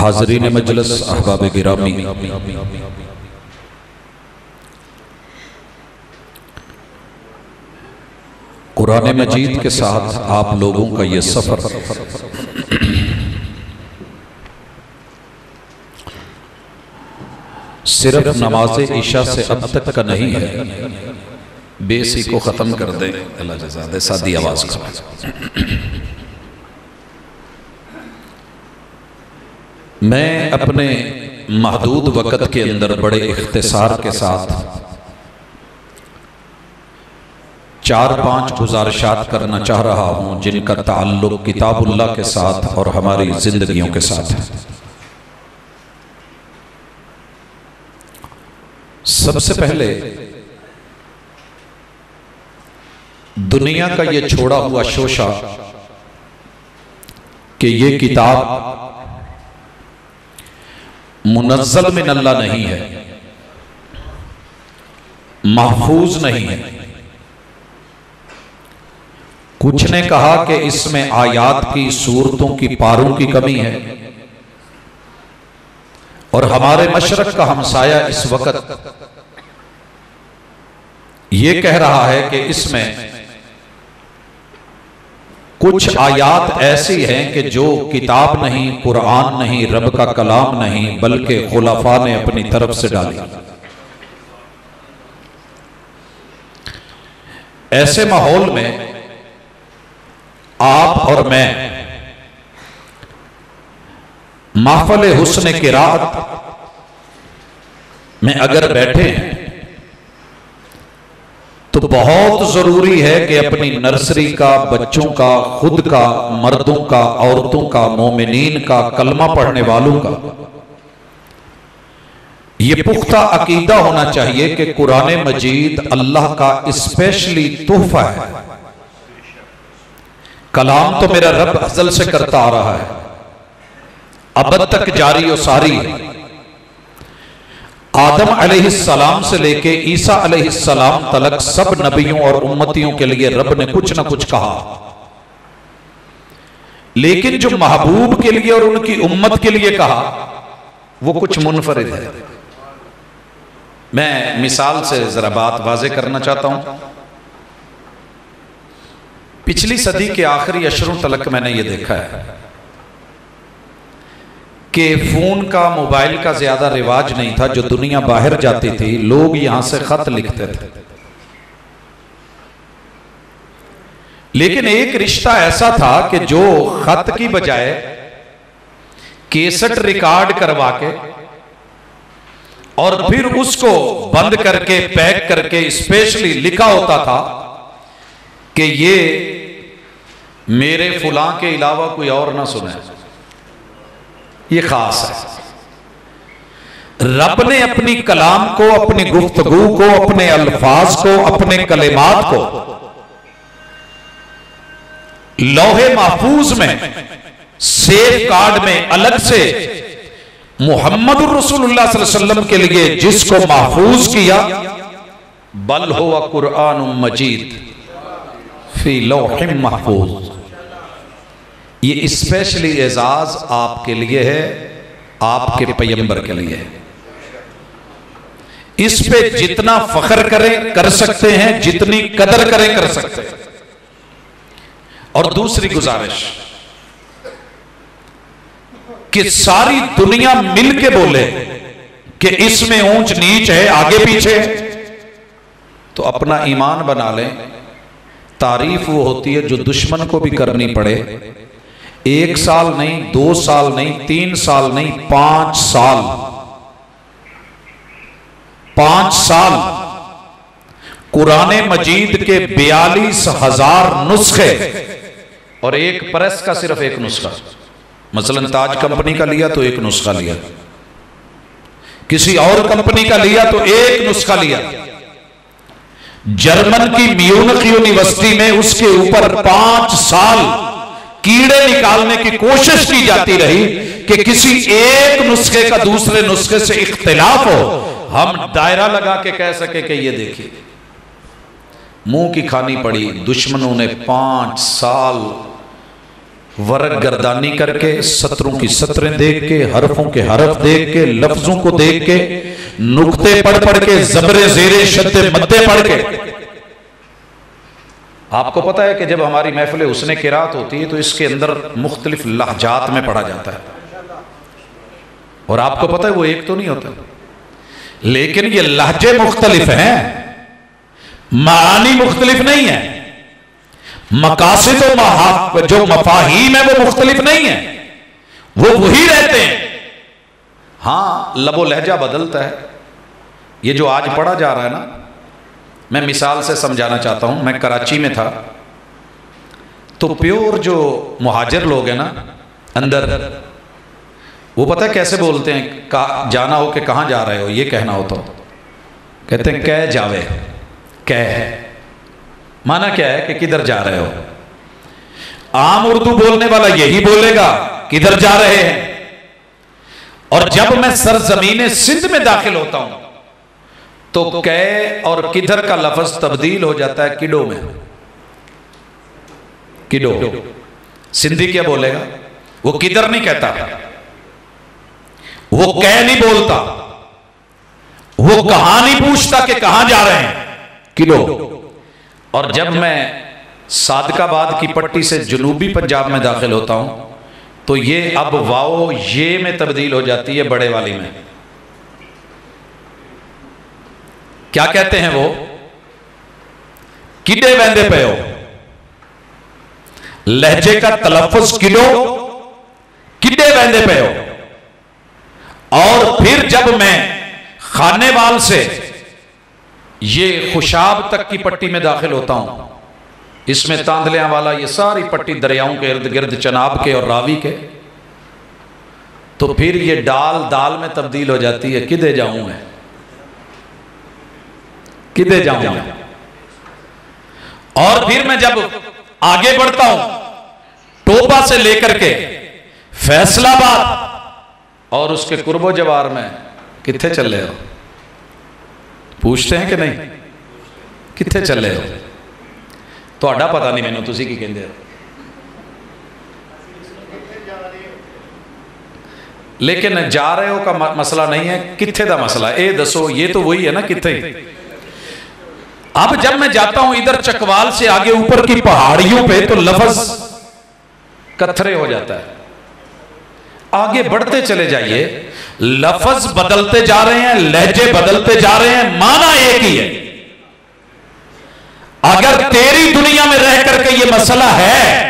हाजरीन मजलस अहबाब गिरामी। कुरान मजीद के साथ आप लोगों का ये सफ़र। सिर्फ़ नमाज़ ईशा से अब तक का नहीं है। बेसी को ख़त्म कर दे। अल्लाह सादी आवाज़। मैं अपने महदूद वक़्त के अंदर बड़े इख्तसार के साथ चार पाँच गुजारिशात करना चाह रहा हूँ, जिनका ताल्लुक किताबुल्लाह के साथ और हमारी जिंदगियों के साथ है। सबसे पहले, दुनिया का ये छोड़ा हुआ शोशा कि ये किताब मुनजल में नल्ला नहीं है। महफूज नहीं है। कुछ ने कहा कि इसमें आयात की, सूरतों की, पारों की कमी है। और हमारे मशरक का हमसाया इस वक्त ये कह रहा है कि इसमें कुछ आयात ऐसी हैं कि जो किताब नहीं कुरान नहीं रब का कलाम नहीं बल्कि खुलाफा ने अपनी तरफ़ से डाली। ऐसे माहौल में आप और मैं माफल हुसन के रात में अगर बैठे हैं तो बहुत ज़रूरी है कि अपनी नर्सरी का, बच्चों का, खुद का, मर्दों का, औरतों का मोमिन का, कलमा पढ़ने वालों का। ये पुख्ता अकीदा होना चाहिए कि कुरान मजीद अल्लाह का स्पेशली तोहफा है। कलाम तो मेरा रब अजल से करता आ रहा है। अब तक जारी और सारी है। आदम सलाम से लेके ईसा सलाम तलक सब नबियों और उम्मतियों के लिए रब ने कुछ ना कुछ कहा। लेकिन जो महबूब के लिए और उनकी उम्मत के लिए कहा, वो कुछ मुनफरद है। मैं मिसाल से जरा बात वाजे करना चाहता हूँ। पिछली सदी के आखिरी अशरों तलक मैंने ये देखा है। कि फ़ोन का, मोबाइल का ज़्यादा रिवाज नहीं था, जो दुनिया बाहर जाती थी, लोग यहाँ से खत लिखते थे। लेकिन एक रिश्ता ऐसा था कि जो खत की बजाय केसट रिकॉर्ड करवा के और फिर उसको बंद करके, पैक करके, स्पेशली लिखा होता था कि ये मेरे फुला के अलावा कोई और ना सुने। ये खास है। रब ने अपनी कलाम को, अपनी गुफ्तगु को, अपने अल्फाज को, अपने कलेमात को लोहे महफूज में सेफ़ कार्ड में अलग से मोहम्मद रसूलुल्लाह के लिए जिसको महफूज किया, बल हो कुरान मजीद फ़ी लोह महफूज। ये स्पेशली एजाज आपके लिए है, आपके पैगंबर के लिए है। इस पे जितना फखर करें, कर सकते हैं, जितनी कदर करें, कर सकते हैं। और दूसरी गुजारिश, कि सारी दुनिया मिल के बोले कि इसमें ऊंच नीच है, आगे पीछे तो अपना ईमान बना लें। तारीफ़ वो होती है जो दुश्मन को भी करनी पड़े एक साल नहीं, दो साल नहीं, तीन साल नहीं, पाँच साल। पाँच साल। कुरान मजीद के बयालीस हज़ार नुस्खे। और एक प्रेस का सिर्फ़ एक नुस्खा। मसलन ताज कंपनी का लिया तो एक नुस्खा लिया। किसी और कंपनी का लिया तो एक नुस्खा लिया। जर्मन की म्यूनिक यूनिवर्सिटी में उसके ऊपर पाँच साल कीड़े निकालने की कोशिश की जाती रही कि किसी एक नुस्खे का दूसरे नुस्खे से इख्तलाफ हो, हम दायरा लगा के कह सके कि ये देखिए, मुँह की खानी पड़ी, दुश्मनों ने पाँच साल वर्ग गर्दानी करके, सत्रों की सत्रें देख के, हरफों के हरफ देख के, लफ्जों को देख के, नुकते पढ़ पढ़ के जबरे जेरे शद्दे मद्दे पढ़ के आपको पता है कि जब हमारी महफिल उसने किरात होती है तो इसके अंदर मुख्तलिफ़ लहजात में पढ़ा जाता है। और आपको पता है वो एक तो नहीं होता। लेकिन ये लहजे मुख्तलिफ़ हैं, मानी मुख्तलिफ़ नहीं है। मकासिद जो मफाहीम है, वो मुख्तलिफ़ नहीं है। वो वही रहते हैं। हाँ लबो लहजा बदलता है। ये जो आज पढ़ा जा रहा है ना मैं मिसाल से समझाना चाहता हूँ, मैं कराची में था। तो प्योर जो मुहाजिर लोग हैं ना, अंदर, वो पता है कैसे बोलते हैं, का जाना हो कि कहाँ जा रहे हो, ये कहना हो। तो कहते हैं, कह जावे, कह। है माना क्या है कि किधर जा रहे हो? आम उर्दू बोलने वाला यही बोलेगा, किधर जा रहे हैं? और जब मैं सरजमीन सिंध में दाखिल होता हूँ तो कै और किधर का लफज तब्दील हो जाता है किडो में? किडो। सिंधी क्या बोलेगा? वो किधर नहीं कहता। वो कह नहीं बोलता। वो कहा नहीं पूछता कि कहाँ जा रहे हैं? किलो और जब मैं सादकाबाद की पट्टी से जनूबी पंजाब में दाखिल होता हूँ तो ये अब वाओ ये में तब्दील हो जाती है बड़े वाली में। क्या कहते हैं वो? किडे वहदे पे हो। लहजे का तलफुज किलो किडे वहदे पे हो। और फिर जब मैं खानेवाल से ये खुशाब तक की पट्टी में दाखिल होता हूँ, इसमें तांदलियाँ वाला ये सारी पट्टी दरियाओं के इर्द गिर्द चनाब के और रावी के तो फिर ये डाल दाल में तब्दील हो जाती है, किधे जाऊँ मैं? किधे जाऊँ? और फिर मैं जब आगे बढ़ता हूँ टोपा से लेकर के फैसलाबाद और उसके कुर्बो जवार में कितने चल रहे हो? पूछते हैं कि नहीं? कितने चल रहे हो? तो आड़ा पता नहीं मैंने तुम की कहते हो? लेकिन जा रहे हो का मसला नहीं है कितने का मसला? ए दसो ये तो वही है ना कितने अब जब मैं जाता हूँ इधर चकवाल से आगे ऊपर की पहाड़ियों पे तो लफज कथरे हो जाता है। आगे बढ़ते चले जाइए। लफज बदलते जा रहे हैं, लहजे बदलते जा रहे हैं, माना एक ही है। अगर तेरी दुनिया में रह करके ये मसला है,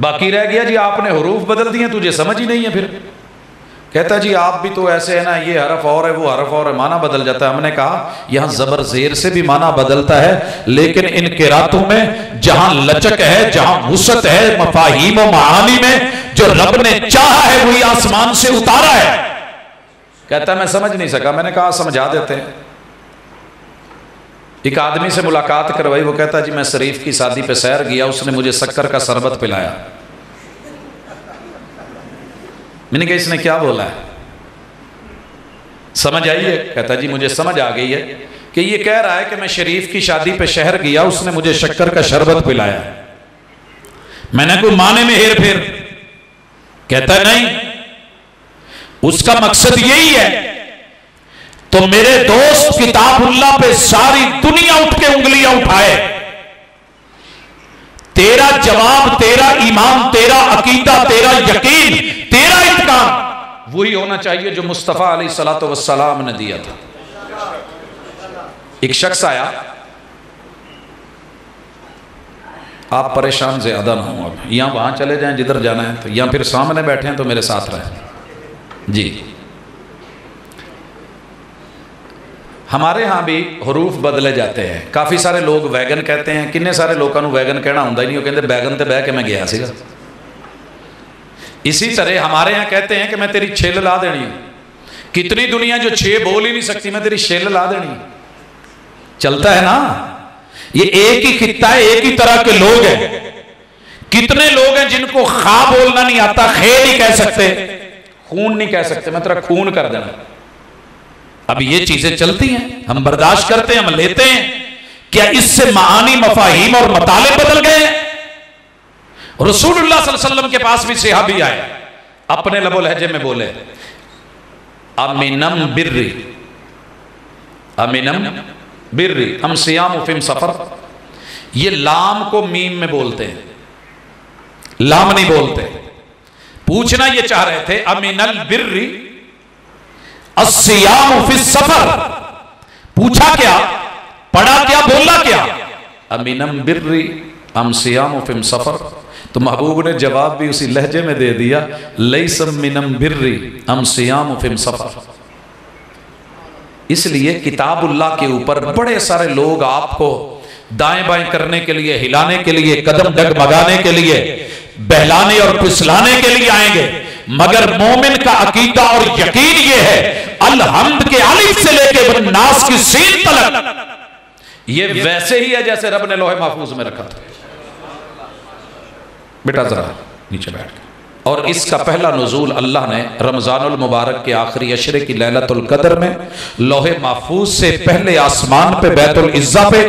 बाकी रह गया जी, आपने हरूफ बदल दिए, तुझे समझ ही नहीं है फिर। कहता जी, आप भी तो ऐसे है ना, ये हरफ और है, वो हरफ और है, माना बदल जाता है। हमने कहा, यहाँ जबर जेर से भी माना बदलता है, लेकिन इन किरातों में जहाँ लचक है, जहाँ वसत है, मफाहिम महानी में, जो रब ने चाहा है, वही आसमान से उतारा है। कहता, मैं समझ नहीं सका, मैंने कहा, समझा देते हैं। एक आदमी से मुलाकात करवाई, वो कहता, जी, मैं शरीफ की शादी पे सैर गया उसने मुझे शक्कर का शरबत पिलाया। मैंने कहा, इसने क्या बोला? है समझ आई है? कहता, जी, मुझे समझ आ गई है कि ये कह रहा है कि मैं शरीफ की शादी पे शहर गया, उसने मुझे शक्कर का शरबत पिलाया। मैंने कोई माने में हेर फेर। कहता, नहीं, उसका मकसद यही है तो मेरे दोस्त किताबुल्ला पे सारी दुनिया उठ के उंगलियाँ उठाए। तेरा जवाब, तेरा ईमान, तेरा अकीदा, तेरा यकीन, तेरा इतकान वही होना चाहिए जो मुस्तफ़ा अली सलाम ने दिया था। एक शख्स आया, आप परेशान ज़्यादा ना हो अब यहाँ वहाँ चले जाएँ, जिधर जाना है तो यहाँ फिर सामने बैठे हैं तो मेरे साथ रहे। जी। हमारे यहाँ भी हरूफ बदले जाते हैं। काफ़ी सारे लोग वैगन कहते हैं, किन्ने सारे लोगों को वैगन कहना होंगे नहीं कहते बैगन तो बह के मैं गया इसी तरह हमारे यहाँ कहते हैं कि मैं तेरी छिल ला देनी। कितनी दुनिया जो छे बोल ही नहीं सकती, मैं तेरी छिल ला देनी। चलता है ना? ये एक ही खिता है, एक ही तरह के लोग हैं। कितने लोग हैं जिनको खा बोलना नहीं आता खे नहीं कह सकते, खून नहीं कह सकते। मैं तेरा खून कर देना। अब ये चीज़ें चलती हैं हम बर्दाश्त करते हैं हम लेते हैं। क्या इससे मानी मफाहिम और मताले बदल गए? रसूलुल्लाह वसल्लम के पास भी सेहाबी आए। अपने लबो लहजे में बोले अमीनम बिर्री अमीनम बिर्री हम सियाम फिम सफ़र। ये लाम को मीम में बोलते हैं। लाम नहीं बोलते। पूछना ये चाह रहे थे अमीनल बिर्री असियाम फिर सफ़र। पूछा क्या? पढ़ा क्या? बोला क्या? अमीनम बिर्री हम सियाम फिम सफ़र। तो महबूब ने जवाब भी उसी लहजे में दे दिया लई मिनम बिर्री हम सियाम फिम सफ़र। इसलिए किताबुल्लाह के ऊपर बड़े सारे लोग आपको दाएँ बाएँ करने के लिए, हिलाने के लिए, कदम डगमगाने के लिए, बहलाने और पिसलाने के लिए आएँगे। मगर मोमिन का अकीदा और यकीन ये है अलहमद के अलिफ से लेके नास की सीन तलक। ये वैसे ही है जैसे रब ने लोहे महफूज में रखा था। बेटा जरा नीचे बैठ और इसका पहला नजूल अल्लाह ने रमज़ानुल मुबारक के आखिरी अशरे की लैलतुल कदर में, लोहे महफूज से पहले आसमान पे, बैतुल इज्जा पे,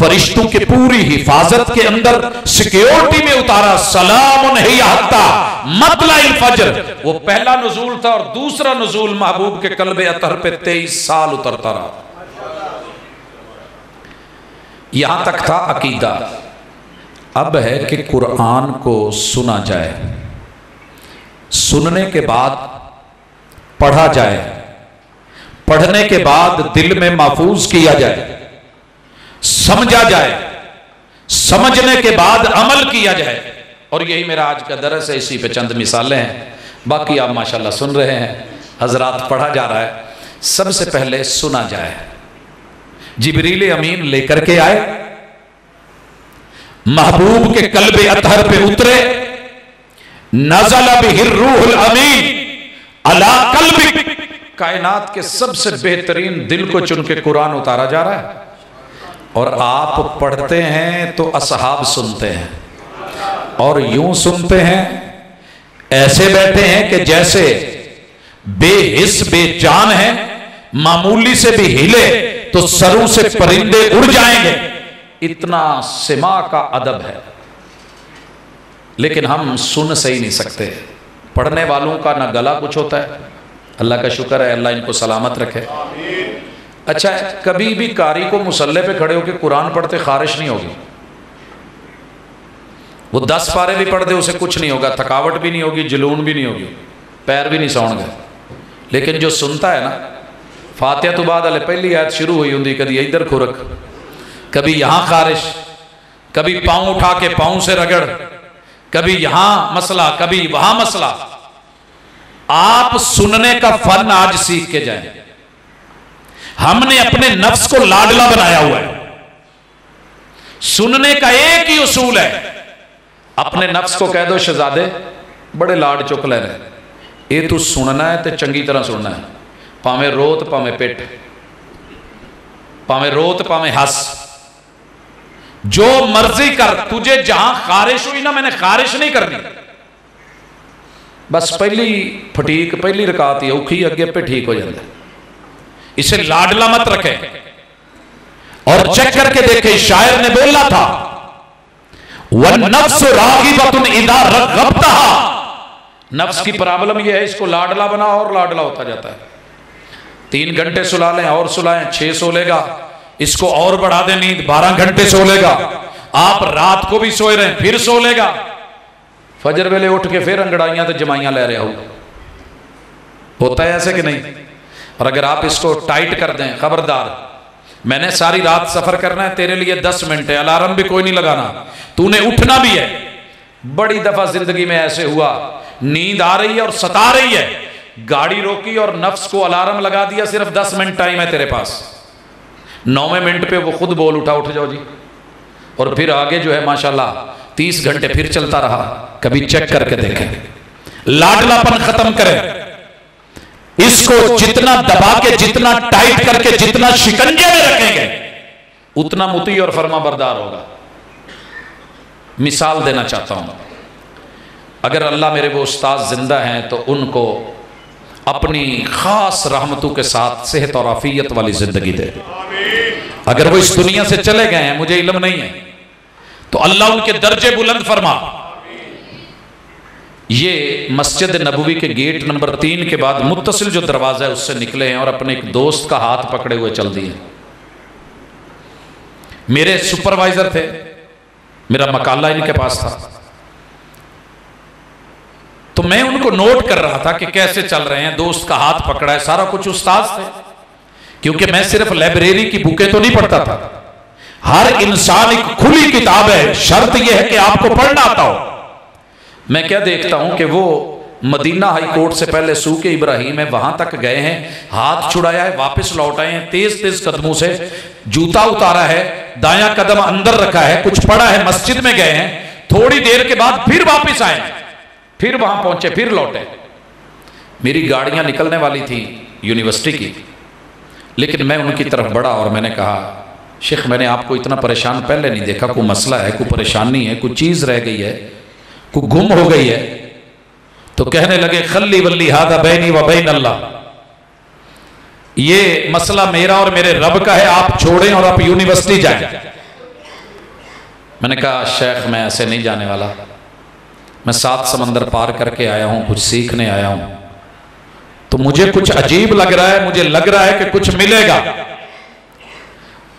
फरिश्तों की पूरी हिफाजत के अंदर सिक्योरिटी में उतारा, सलाम मतला फजर। वो पहला नजूल था और दूसरा नजूल महबूब के कल्ब अतर पे तेईस साल उतरता रहा। यहाँ तक था अकीदा। अब है कि कुरान को सुना जाए। सुनने के बाद पढ़ा जाए। पढ़ने के बाद दिल में महफूज किया जाए। समझा जाए। समझने के बाद अमल किया जाए। और यही मेरा आज का दरस है, इसी पे चंद मिसालें हैं। बाकी आप माशाल्लाह सुन रहे हैं। हजरात पढ़ा जा रहा है। सबसे पहले सुना जाए। जिबरील अमीन लेकर के आए। महबूब के कल्बे अतहर पे उतरे। नजल अमीन। कायनात के सबसे बेहतरीन दिल को चुन के कुरान उतारा जा रहा है। और आप पढ़ते हैं तो असहाब सुनते हैं। और यूँ सुनते हैं, ऐसे बैठे हैं कि जैसे बेहिस, बेजान है, मामूली से भी हिले तो सरों से परिंदे उड़ जाएँगे। इतना सिमा का अदब है। लेकिन हम सुन सही नहीं सकते। पढ़ने वालों का ना गला कुछ होता है। अल्लाह का शुक्र है, अल्लाह इनको सलामत रखे। अच्छा कभी भी कारी को मुसल्ले पे खड़े होकर कुरान पढ़ते खारिश नहीं होगी। वो दस पारे भी पढ़ दे उसे कुछ नहीं होगा। थकावट भी नहीं होगी, जुलून भी नहीं होगी। पैर भी नहीं सौणगे। लेकिन जो सुनता है ना फातिया तो बाद अले पहली आयत शुरू हुई होंगी, कभी इधर खुरक कभी यहाँ खारिश, कभी पाँव उठा के पाँव से रगड़। कभी यहाँ मसला कभी वहाँ मसला। आप सुनने का फन आज सीख के जाए। हमने अपने नफ्स को लाडला बनाया हुआ है। सुनने का एक ही उसूल है। अपने नफ्स को कह दो शहजादे बड़े लाड चुक ले रहे। ये तू सुनना है तो चंगी तरह सुनना है। भावे रोत भावे पिट। भावे रोत भावे हस। जो मर्ज़ी कर, तुझे जहाँ खारिश हुई ना, मैंने खारिश नहीं करनी। बस पहली फटीक, पहली रकात ही औखी अगे पे ठीक हो जाता। इसे लाडला मत रखे। और चेक करके देखे, शायर ने बोला था, वन नफ्स रागी इदा रगबता नफ्स की प्रॉब्लम यह है, इसको लाडला बना और लाडला होता जाता है। तीन घंटे सुला लें और सुलाएँ, छह सो लेगा। इसको और बढ़ा दे नींद बारह घंटे सो लेगा। आप रात को भी सोए रहे, फिर सो लेगा। फजर वेले उठ के फिर अंगड़ाइया तो जमाइया ले रहा हो। होता है ऐसे कि नहीं? और अगर आप इसको टाइट कर दें, खबरदार, मैंने सारी रात सफ़र करना है, तेरे लिए दस मिनट है, अलार्म भी कोई नहीं लगाना। तूने उठना भी है। बड़ी दफ़ा ज़िंदगी में ऐसे हुआ, नींद आ रही है और सता रही है। गाड़ी रोकी और नफ्स को अलार्म लगा दिया, सिर्फ़ दस मिनट टाइम है तेरे पास। नौवें मिनट पे वो खुद बोल उठा, उठ जाओ जी। और फिर आगे जो है, माशाल्लाह, तीस घंटे फिर चलता रहा, कभी चेक करके देखें। लाडलापन खत्म करें। इसको जितना दबा के, जितना टाइट करके, जितना शिकंजे में रखेंगे, उतना मुती और फर्मा बरदार होगा। मिसाल देना चाहता हूँ। अगर अल्लाह मेरे वो उस्ताद ज़िंदा हैं तो उनको अपनी खास रहमतों के साथ सेहत और आफियत वाली ज़िंदगी दे। अगर वो इस दुनिया से चले गए हैं, मुझे इलम नहीं है। तो अल्लाह उनके दर्जे बुलंद फरमा। ये मस्जिद नबवी के गेट नंबर तीन के बाद मुतसिल जो दरवाज़ा है, उससे निकले हैं और अपने एक दोस्त का हाथ पकड़े हुए चल दिए। मेरे सुपरवाइजर थे। मेरा मकाला इनके पास था। तो मैं उनको नोट कर रहा था कि कैसे चल रहे हैं, दोस्त का हाथ पकड़ा है, सारा कुछ उस्ताद थे। क्योंकि मैं सिर्फ़ लाइब्रेरी की बुकें तो नहीं पढ़ता था। हर इंसान एक खुली किताब है। शर्त यह है कि आपको पढ़ना आता हो। मैं क्या देखता हूँ कि वो मदीना हाई कोर्ट से पहले सू के इब्राहिम है वहाँ तक गए हैं हाथ छुड़ाया है वापस लौट आए हैं तेज तेज कदमों से जूता उतारा है दाया कदम अंदर रखा है कुछ पड़ा है मस्जिद में गए हैं थोड़ी देर के बाद फिर वापस आए फिर वहाँ पहुँचे फिर लौटे। मेरी गाड़ियाँ निकलने वाली थी यूनिवर्सिटी की। लेकिन मैं उनकी तरफ़ बढ़ा और मैंने कहा, शेख, मैंने आपको इतना परेशान पहले नहीं देखा, कोई मसला है, कोई परेशानी है, कोई चीज़ रह गई है, कोई गुम हो गई है? तो कहने लगे, खल्ली वल्ली हादा बैनी व बैन अल्लाह। ये मसला मेरा और मेरे रब का है, आप छोड़ें और आप यूनिवर्सिटी जाएँ। मैंने कहा, शेख, मैं ऐसे नहीं जाने वाला। मैं सात समंदर पार करके आया हूँ, कुछ सीखने आया हूँ। तो मुझे कुछ अजीब लग रहा है मुझे लग रहा है कि कुछ मिलेगा।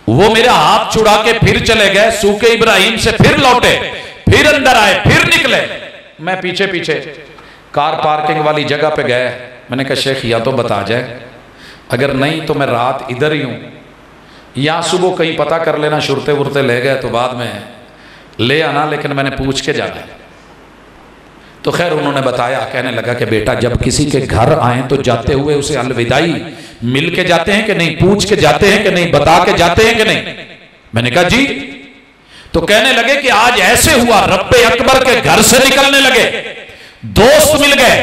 वो मेरा हाथ छुड़ा के फिर चले गए सूखे इब्राहिम से फिर लौटे फिर अंदर आए फिर निकले। मैं पीछे पीछे कार पार्किंग वाली जगह पे गए। मैंने कहा शेख या तो बता जाए। अगर नहीं तो मैं रात इधर ही हूँ। या सुबह कहीं पता कर लेना शुरते वुरते ले गए तो बाद में ले आना लेकिन मैंने पूछ के जाना तो खैर उन्होंने बताया, कहने लगा कि बेटा, जब किसी के घर आए तो जाते हुए उसे अलविदाई, मिल के जाते हैं कि नहीं, पूछ के जाते हैं कि नहीं, बता के जाते हैं कि नहीं? मैंने कहा, जी। तो कहने लगे कि आज ऐसे हुआ, रब्बे अकबर के घर से निकलने लगे, दोस्त मिल गए,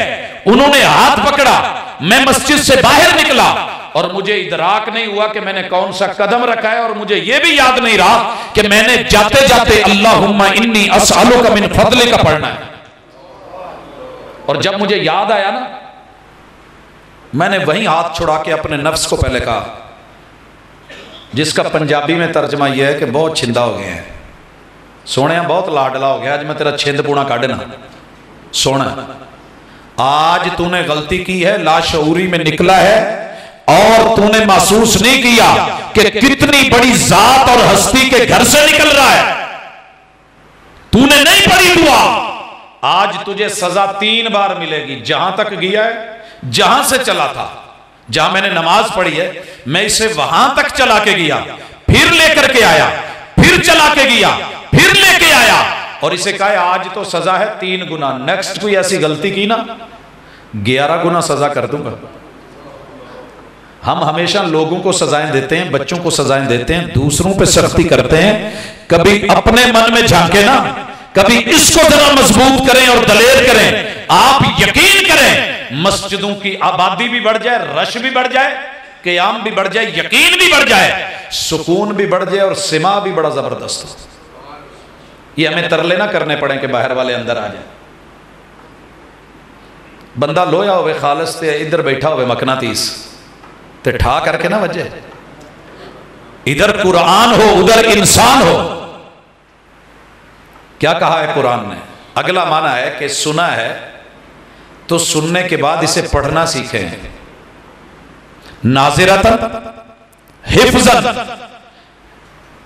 उन्होंने हाथ पकड़ा, मैं मस्जिद से बाहर निकला, और मुझे इदराक नहीं हुआ कि मैंने कौन सा कदम रखा है, और मुझे यह भी याद नहीं रहा कि मैंने जाते जाते अल्लाह इन्नी असलो का मिन फजले का पढ़ना है। और जब मुझे याद आया ना, मैंने वहीं हाथ छुड़ा के अपने नफ्स को पहले कहा, जिसका पंजाबी में तर्जमा यह है कि बहुत छिंदा हो गए हैं। सोने बहुत लाडला हो गया, आज मैं तेरा छिंद पूना काटना सोना, आज तूने गलती की है, लाशूरी में निकला है, और तूने महसूस नहीं किया कि कितनी बड़ी जात और हस्ती के घर से निकल रहा है। तूने नहीं पढ़ी दुआ। आज तुझे सजा तीन बार मिलेगी, जहाँ तक गया है, जहाँ से चला था। जहाँ मैंने नमाज़ पढ़ी है, मैं इसे वहाँ तक चला के गया, फिर लेकर के आया, फिर चला के गया, फिर लेके आया। और इसे कहा, आज तो सजा है, तीन गुना नेक्स्ट कोई ऐसी गलती की ना, ग्यारह गुना सजा कर दूँगा। हम हमेशा लोगों को सजाएँ देते हैं, बच्चों को सजाएँ देते हैं, दूसरों पे सख्ती करते हैं, कभी अपने मन में झांके ना कभी इसको जरा मज़बूत करें और दलेर करें। आप यकीन करें, मस्जिदों की आबादी भी बढ़ जाए, रश भी बढ़ जाए, क्याम भी बढ़ जाए, यकीन भी बढ़ जाए, सुकून भी बढ़ जाए और सिमा भी बड़ा ज़बरदस्त हो। ये हमें तरले ना करने पड़े कि बाहर वाले अंदर आ जाए। बंदा लोया हो खालस ते इधर बैठा हो मकना तीस, ते ठा करके ना वजे। इधर कुरान हो, उधर इंसान हो क्या कहा है कुरान ने? अगला माना है कि सुना है तो सुनने के बाद इसे पढ़ना सीखे। नाजिरतन हिफजन।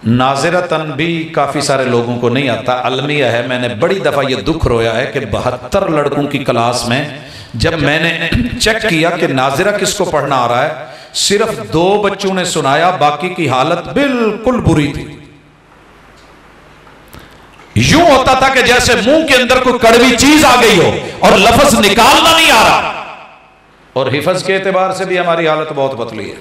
नाजिरतन भी काफ़ी सारे लोगों को नहीं आता। अलमिया है मैंने बड़ी दफ़ा ये दुख रोया है कि बहत्तर लड़कों की क्लास में जब मैंने चेक किया कि नाजिरा किसको पढ़ना आ रहा है सिर्फ़ दो बच्चों ने सुनाया बाकी की हालत बिल्कुल बुरी थी। यूँ होता था कि जैसे मुँह के अंदर कोई कड़वी चीज़ आ गई हो और लफज निकालना नहीं आ रहा। और हिफज के एतबार से भी हमारी हालत बहुत बदली है।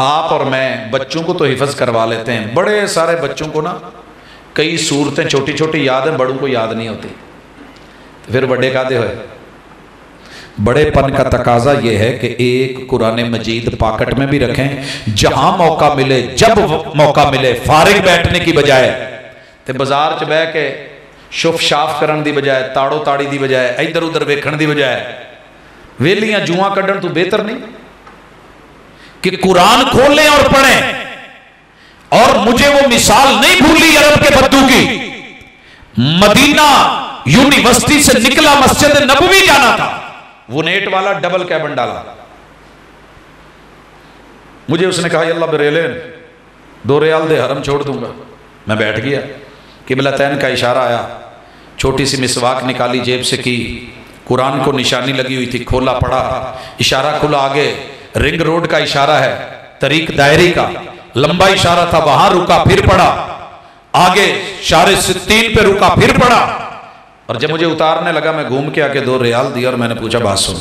आप और मैं बच्चों को तो हिफज करवा लेते हैं। बड़े सारे बच्चों को ना कई सूरतें छोटी छोटी याद हैं बड़ों को याद नहीं होती। फिर बड़े कादे होए। बड़ेपन का तकाजा यह है कि एक कुरान मजीद पाकट में भी रखें। जहाँ मौका मिले, जब मौका मिले, फारिग बैठने की बजाय तो बाज़ार च बह के शुफ शाफ करने की बजाय, ताड़ो ताड़ी की बजाय, इधर उधर वेखण की बजाय, वेलियाँ जुआ कढ़न तो बेहतर नहीं? कि कुरान खोलें और पढ़ें, और मुझे वो मिसाल नहीं भूली अरब के बद्दू की। मदीना यूनिवर्सिटी से निकला मस्जिद नबवी जाना था। वो नेट वाला डबल कैबन डाला। मुझे उसने कहा, अल्लाह बरेले दो रियाल दे, हरम छोड़ दूँगा। मैं बैठ गया। किबला तैन का इशारा आया। छोटी सी मिसवाक निकाली जेब से की, कुरान को निशानी लगी हुई थी, खोला पड़ा। इशारा खुला आगे। रिंग रोड का इशारा है, तरीक दायरी का। लंबा इशारा था, वहाँ रुका, फिर पड़ा। आगे, शारे तीन पे रुका, फिर पड़ा। और जब मुझे उतारने लगा, मैं घूम के आके दो रियाल दिया और मैंने पूछा, बात सुन,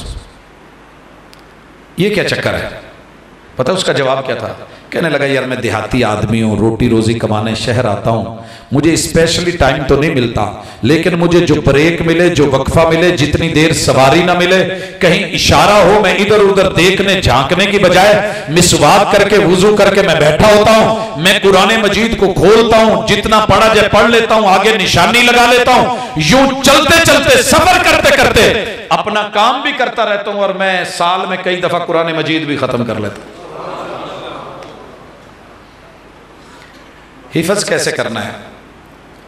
ये क्या चक्कर है? पता उसका जवाब क्या था? कहने लगा, यार, मैं देहाती आदमी हूँ, रोटी रोजी कमाने शहर आता हूँ। मुझे स्पेशली टाइम तो नहीं मिलता, लेकिन मुझे जो ब्रेक मिले, जो वक्फा मिले, जितनी देर सवारी ना मिले, कहीं इशारा हो मैं इधर उधर देखने, झांकने की बजाय मिसवाक करके, वज़ू करके मैं बैठा होता हूँ, मैं कुरान मजीद को खोलता हूँ, जितना पढ़ा जाए पढ़ लेता हूँ, आगे निशानी लगा लेता हूँ। यूँ चलते चलते, सफ़र करते करते अपना काम भी करता रहता हूँ और मैं साल में कई दफ़ा कुरान मजीद भी खत्म कर लेता हूँ। हिफज कैसे करना है?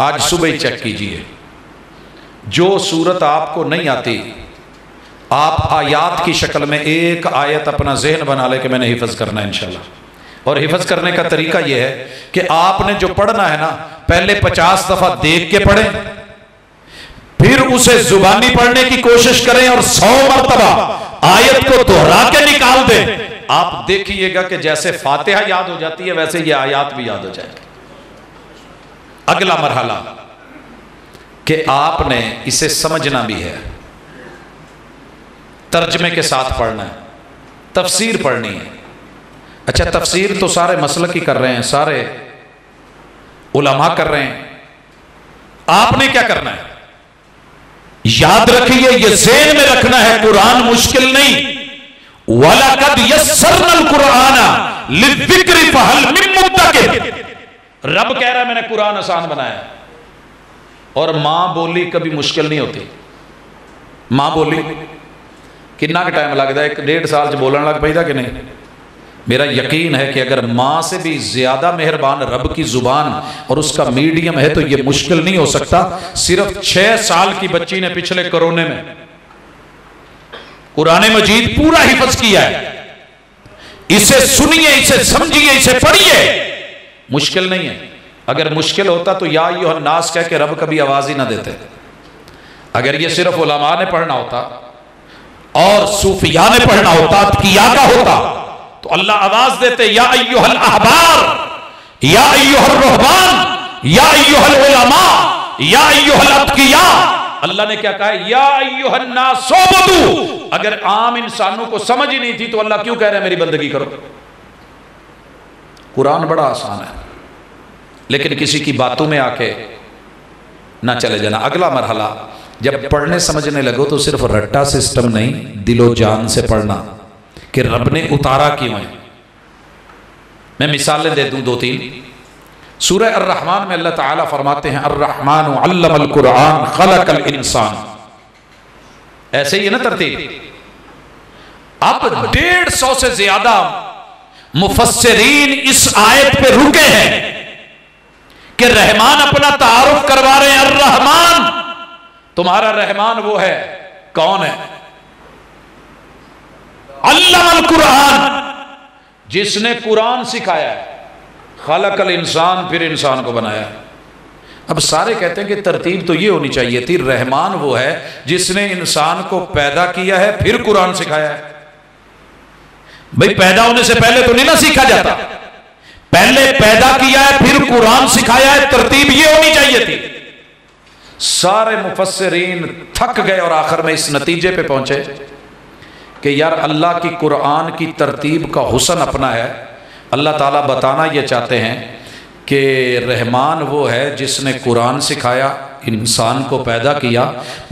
आज सुबह ही चेक कीजिए। जो सूरत आपको नहीं आती आप आयात की शक्ल में एक आयत अपना जहन बना ले कि मैंने हिफज करना है इंशाल्लाह। और हिफज करने का तरीका यह है कि आपने जो पढ़ना है ना पहले पचास दफ़ा देख के पढ़े। फिर उसे जुबानी पढ़ने की कोशिश करें और सौ मरतबा आयत को दोहरा के निकाल दें। आप देखिएगा कि जैसे फातिहा याद हो जाती है वैसे ये आयात भी याद हो जाएगी। अगला मरहला, कि आपने इसे समझना भी है। तर्जमे के साथ पढ़ना है, तफसीर पढ़नी है। अच्छा तफसीर तो सारे मसल की कर रहे हैं, सारे उलमा कर रहे हैं। आपने क्या करना है? याद रखिए, ये जेन में रखना है, कुरान मुश्किल नहीं। वाला कद यसरनल कुराना लिक्र फहल मिन मुद्दकिर रब कह रहा है, मैंने कुरान आसान बनाया। और माँ बोली कभी मुश्किल नहीं होती। माँ बोली का टाइम लगता है? एक डेढ़ साल बोलने लग पैदा कि नहीं? मेरा यकीन है कि अगर माँ से भी ज़्यादा मेहरबान रब की ज़ुबान और उसका मीडियम है तो ये मुश्किल नहीं हो सकता। सिर्फ़ छह साल की बच्ची ने पिछले कोरोने में कुरान मजीद पूरा हिफज किया है। इसे सुनिए, इसे समझिए, इसे पढ़िए। मुश्किल नहीं है। अगर मुश्किल होता तो या यो नास कह के रब कभी आवाज़ ही ना देते। अगर ये सिर्फ़ उलमा ने पढ़ना होता और सूफिया ने पढ़ना होता किया का होता? तो अल्लाह आवाज़ देते, या अय्युहल अहबार, या अय्युहल रहबान या अय्युहल उलमा, या अय्युहल अतकिया। अल्लाह ने क्या कहा या अय्युहन नासोबदू अगर आम इंसानों को समझ ही नहीं थी तो अल्लाह क्यों कह रहे हैं, मेरी बंदगी करो? कुरान बड़ा आसान है। लेकिन किसी की बातों में आके ना चले जाना। अगला मरहला, जब पढ़ने समझने लगो तो सिर्फ़ रट्टा सिस्टम नहीं, दिलो जान से पढ़ना कि रब ने उतारा क्यों है। मैं मिसालें दे दूँ दो तीन। सूरह अर्रहमान में अल्लाह ताला फरमाते हैं, अर्रहमान अल्लमल कुरान, खलकल इंसान। ऐसे ही है ना तरतीब? अब डेढ़ सौ से ज़्यादा मुफसरीन इस आयत पे रुके हैं कि रहमान अपना तारुफ करवा रहे हैं रहमान तुम्हारा रहमान वो है, कौन है? अल्लाह कुरान, जिसने कुरान सिखाया है। खालकल इंसान, फिर इंसान को बनाया। अब सारे कहते हैं कि तरतीब तो ये होनी चाहिए थी, रहमान वो है जिसने इंसान को पैदा किया है, फिर कुरान सिखाया है। भाई, पैदा होने से पहले तो नहीं ना सीखा जाता। पहले पैदा किया है, फिर कुरान सिखाया है, तरतीब ये होनी चाहिए थी। सारे मुफसरीन थक गए और आखिर में इस नतीजे पे पहुँचे कि यार अल्लाह की कुरान की तरतीब का हुसन अपना है। अल्लाह ताला बताना ये चाहते हैं कि रहमान वो है जिसने कुरान सिखाया, इंसान को पैदा किया।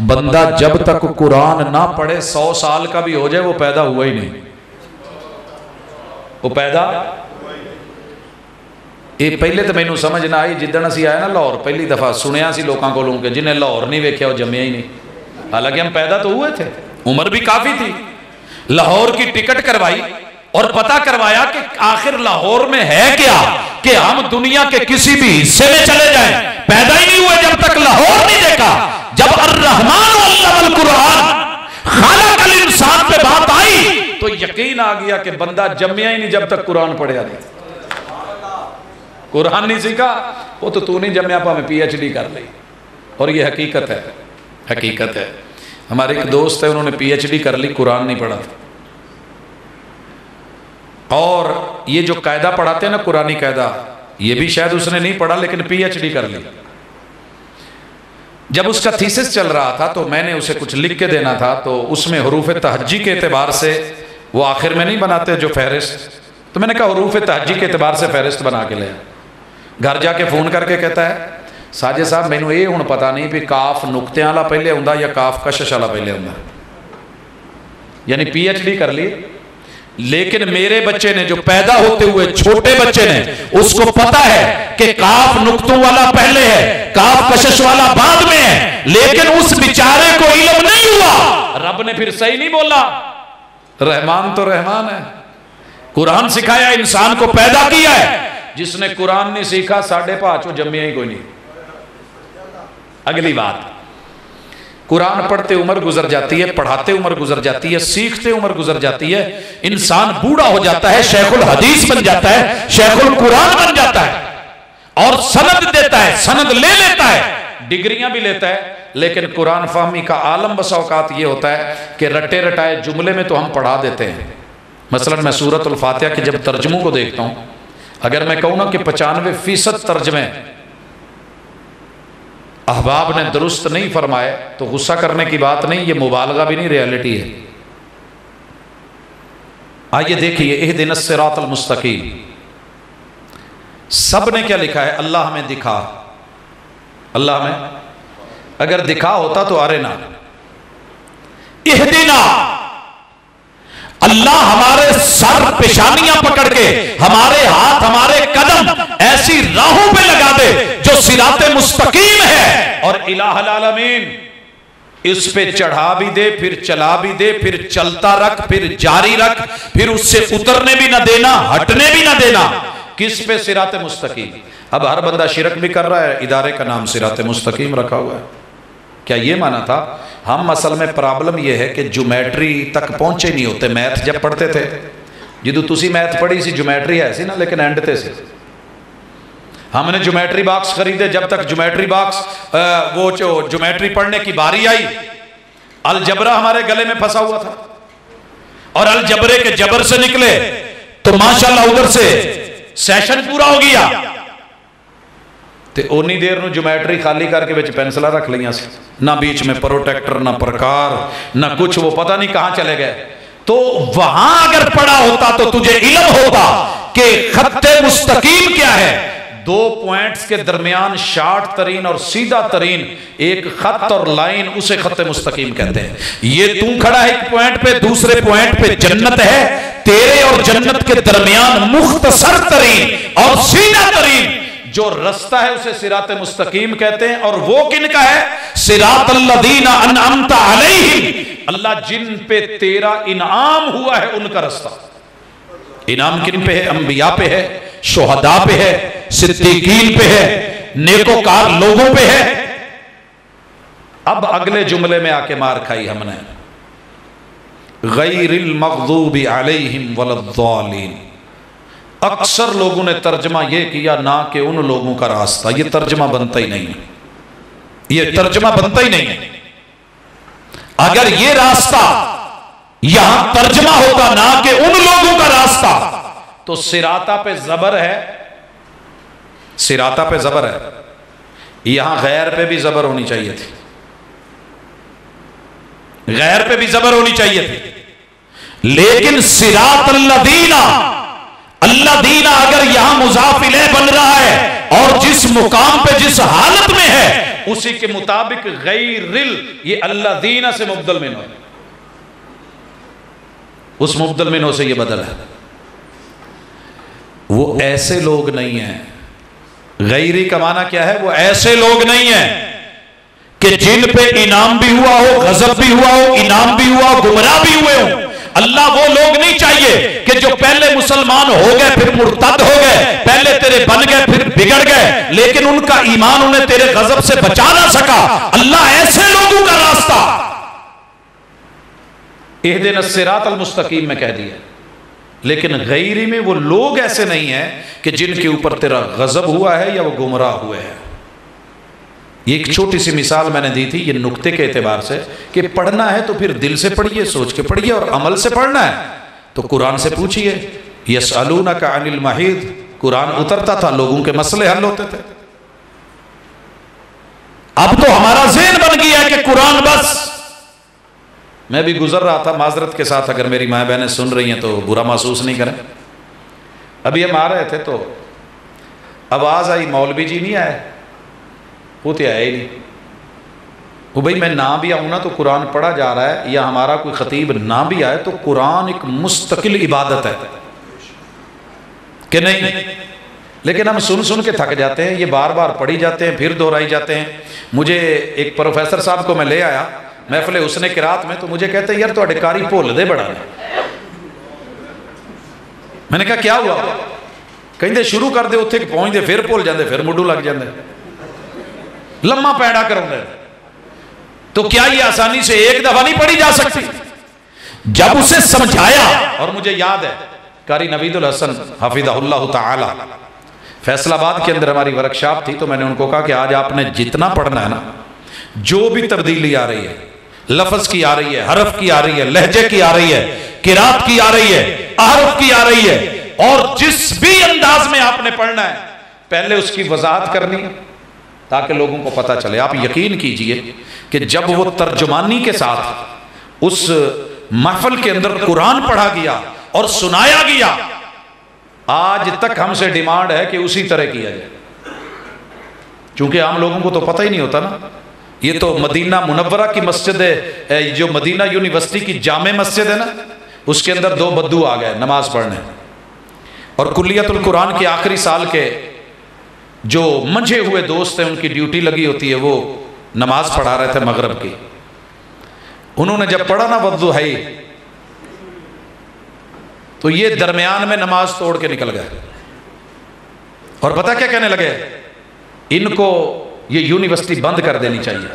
बंदा जब तक कुरान ना पढ़े, सौ साल का भी हो जाए, वो पैदा हुआ ही नहीं। वो पैदा ਇਹ ਪਹਿਲੇ ਤਾਂ ਮੈਨੂੰ ਸਮਝ ਨਾ ਆਈ ਜਿੱਦਣ ਅਸੀਂ ਆਏ ਨਾ ਲਾਹੌਰ ਪਹਿਲੀ ਦਫਾ ਸੁਣਿਆ ਸੀ ਲੋਕਾਂ ਕੋਲੋਂ ਕਿ ਜਿਹਨੇ ਲਾਹੌਰ ਨਹੀਂ ਵੇਖਿਆ ਉਹ ਜੰਮਿਆ ਹੀ ਨਹੀਂ हालांकि हम पैदा तो हुए थे उम्र भी काफी थी लाहौर की टिकट करवाई और पता करवाया कि आखिर लाहौर में है क्या कि हम दुनिया के किसी भी हिस्से में चले जाएं पैदा ही नहीं हुए जब तक लाहौर नहीं देखा जब अर रहमान कुरान खाला इंसान पे बात आई तो यकीन आ गया कि बंदा जमया ही नहीं जब तक कुरान पढ़िया नहीं कुरान नहीं सीखा, वो तो तू नहीं जम्मिया, भावे पीएचडी कर ली। और ये हकीकत है हकीकत है। हमारे एक दोस्त है, उन्होंने पीएचडी कर ली, कुरान नहीं पढ़ा और ये जो कायदा पढ़ाते हैं ना, कुरानी कायदा, ये भी शायद उसने नहीं पढ़ा, लेकिन पीएचडी कर ली। जब उसका थीसिस चल रहा था तो मैंने उसे कुछ लिख के देना था तो उसमें हरूफ तहजी के एतबार से वो आखिर में नहीं बनाते जो फहरिस्त। तो मैंने कहा हरूफ तहजी के एतबार से फहरिस्त बना के ले घर जाके फ़ोन करके कहता है साजे साहब, मैनू ये हूँ पता नहीं भी काफ नुकते वाला पहले आंदा या काफ कशिश वाला पहले आंदा यानी पीएचडी कर ली लेकिन मेरे बच्चे ने जो पैदा होते हुए छोटे बच्चे ने, उसको पता है कि काफ नुकतों वाला पहले है, काफ कशिश वाला बाद में है। लेकिन उस बेचारे को इल्म नहीं हुआ। रब ने फिर सही नहीं बोला। रहमान तो रहमान है। कुरान सिखाया, इंसान को पैदा किया है। जिसने कुरान नहीं सीखा, साढ़े पाँच जम्मिया ही कोई नहीं। अगली बात। कुरान पढ़ते उम्र गुजर जाती है, पढ़ाते उम्र गुजर जाती है, सीखते उम्र गुजर जाती है। इंसान बूढ़ा हो जाता है, शेखुल हदीस बन जाता है, शेखुल कुरान बन जाता है। और सनद देता है, सनद ले लेता है। डिग्रियाँ भी लेता है लेकिन कुरान फहमी का आलम बसौकात ये होता है कि रटे रटाए जुमले में तो हम पढ़ा देते हैं। मसलन मैं सूरत के जब तर्जमों को देखता हूँ, अगर मैं कहूँ ना कि पचानवे फ़ीसद तर्जमे अहबाब ने दुरुस्त नहीं फरमाए तो गुस्सा करने की बात नहीं, ये मुबालगा भी नहीं, रियलिटी है। आइए देखिए एह दिन सिरातल मुस्तकीम। सबने क्या लिखा है? अल्लाह हमें दिखा। अल्लाह हमें अगर दिखा होता तो अरे ना। एह दिना अल्लाह हमारे सर पेशानियाँ पकड़ के, हमारे हाथ, हमारे कदम ऐसी राहों पे लगा दे, जो सिराते मुस्तकीम है। और इलामीन इस पे चढ़ा भी दे, फिर चला भी दे, फिर चलता रख, फिर जारी रख, फिर उससे उतरने भी ना देना, हटने भी ना देना। किस पे सिराते मुस्तकीम? अब हर बंदा शिरक भी कर रहा है, इदारे का नाम सिराते मुस्तकीम रखा हुआ है। क्या ये माना था? हम असल में प्रॉब्लम यह है कि जोमेट्री तक पहुँचे नहीं होते मैथ जब पढ़ते थे। जो तुम मैथ पढ़ी सी जोमेट्री है सी ना, लेकिन एंड ते सी। हमने जोमेट्री बॉक्स खरीदे, जब तक जोमेट्री बॉक्स वो जो जोमेट्री पढ़ने की बारी आई अलजबरा हमारे गले में फंसा हुआ था। और अलजबरे के जबर से निकले तो माशाल्लाह उधर से सेशन पूरा हो गया। ਤੇ ਉਨੀ ਦੇਰ ਨੂੰ ਜਿਓਮੈਟਰੀ ਖਾਲੀ ਕਰਕੇ ਵਿੱਚ ਪੈਨਸਲਾਂ ਰੱਖ ਲਈਆਂ ਸੀ ना बीच में प्रोटेक्टर ना प्रकार ना कुछ वो पता नहीं कहां चले गए तो वहां अगर पढ़ा होता तो तुझे इलम होता कि खत्ते मुस्तकीम क्या है दो पॉइंट्स के दरमियान शार्ट तरीन और सीधा तरीन एक खत और लाइन उसे खत्ते मुस्तकीम कहते हैं ये तू खड़ा है एक पॉइंट पे दूसरे पॉइंट पे जन्नत है तेरे और जन्नत के दरमियान मुख्तसर तरीन और सीधा तरीन जो रास्ता है उसे सिरात मुस्तकीम कहते हैं, और वो किन का है? सिरात अल्लाह जिन पे तेरा इनाम हुआ है, उनका रास्ता। इनाम किन पे है? अंबिया पे है, शोहदा पे है, सिद्दीकीन पे है, नेकोकार लोगों पे है। अब अगले जुमले में आके मार खाई हमने। गैरिल मखदूबी अलैहिम वलद्दालीन अक्सर लोगों ने तर्जमा यह किया ना कि उन लोगों का रास्ता। ये तर्जमा बनता ही नहीं। ये तर्जमा बनता ही नहीं। है अगर ये रास्ता यहाँ तर्जमा होगा ना कि उन लोगों का रास्ता तो सिराता पे जबर है। सिराता पे जबर है। यहाँ गैर पे भी जबर होनी चाहिए थी। गैर पे भी जबर होनी चाहिए थी। लेकिन सिरात लदीना अल्लाह दीना अगर यहाँ मुजाफिले बन रहा है और जिस मुकाम पे, जिस हालत में है, उसी के मुताबिक गैरिल, ये अल्लाह दीना से मुबदल मिनो उस मुबदल मिनो से ये बदल है। वो ऐसे लोग नहीं हैं। गैरी का माना क्या है? वो ऐसे लोग नहीं हैं कि जिन पे इनाम भी हुआ हो, गजब भी हुआ हो, इनाम भी हुआ हो, गुमराह भी हुए हो। अल्लाह वो लोग नहीं चाहिए कि जो पहले मुसलमान हो गए, फिर मुर्तद हो गए, पहले तेरे बन गए, फिर बिगड़ गए, लेकिन उनका ईमान उन्हें तेरे गजब से बचा ना सका। अल्लाह ऐसे लोगों का रास्ता। एह दिन सिरात मुस्तकीम में कह दिया, लेकिन गैरी में वो लोग ऐसे नहीं हैं कि जिनके ऊपर तेरा गजब हुआ है या वो गुमराह हुए हैं। एक छोटी सी मिसाल मैंने दी थी, ये नुक्ते के एतबार से कि पढ़ना है तो फिर दिल से पढ़िए, सोच के पढ़िए और अमल से पढ़ना है। तो कुरान से पूछिए यस अलूना का अनिल माहिद, कुरान उतरता था, लोगों के मसले हल होते थे। अब तो हमारा जेन बन गया कि कुरान बस। मैं भी गुजर रहा था माजरत के साथ, अगर मेरी माए बहनें सुन रही हैं तो बुरा महसूस नहीं करें। अभी हम आ रहे थे तो आवाज़ आई, मौलवी जी नहीं आए। वो तो आया ही नहीं। वो भाई, मैं ना भी आऊँ ना तो कुरान पढ़ा जा रहा है, या हमारा कोई ख़तीब ना भी आए तो कुरान एक मुस्तकिल इबादत है। कि नहीं? लेकिन हम सुन सुन के थक जाते हैं, ये बार बार पढ़ी जाते हैं, फिर दोहराई जाते हैं। मुझे एक प्रोफेसर साहब को मैं ले आया, महफले उसने किरात में तो मुझे कहते हैं, यार तो कारी भुल दे बड़ा मैंने कहा, क्या हुआ? कहते शुरू कर दे, उत्थे पहुँचते फिर भुल जाते फिर मुडू लग जाते लम्मा पैड़ा करा तो क्या ये आसानी से एक दफ़ा नहीं पढ़ी जा सकती? जब उसे समझाया, और मुझे याद है, कारी नवीदुल हसन हफीज़ल्ला फैसलाबाद के अंदर हमारी वर्कशॉप थी तो मैंने उनको कहा कि आज आपने जितना पढ़ना है ना, जो भी तब्दीली आ रही है, लफज की आ रही है, हरफ की आ रही है, लहजे की आ रही है, किरात की आ रही है, अहरफ की आ रही है, और जिस भी अंदाज में आपने पढ़ना है, पहले उसकी वजाहत करनी है। ताकि लोगों को पता चले। आप यकीन कीजिए कि जब वो तर्जुमानी के साथ उस महफल के अंदर कुरान पढ़ा गया और सुनाया गया, आज तक हमसे डिमांड है कि उसी तरह किया जाए। क्योंकि आम लोगों को तो पता ही नहीं होता ना। ये तो मदीना मुनवरा की मस्जिद है जो मदीना यूनिवर्सिटी की जामे मस्जिद है ना, उसके अंदर दो बद्दू आ गए, नमाज़ पढ़ने। और कुलियतुल कुरान के आखिरी साल के जो मंझे हुए दोस्त हैं, उनकी ड्यूटी लगी होती है, वो नमाज़ पढ़ा रहे थे मगरब की। उन्होंने जब पढ़ा ना वद्दू है तो ये दरमियान में नमाज़ तोड़ के निकल गए। और पता क्या कहने लगे? इनको ये यूनिवर्सिटी बंद कर देनी चाहिए।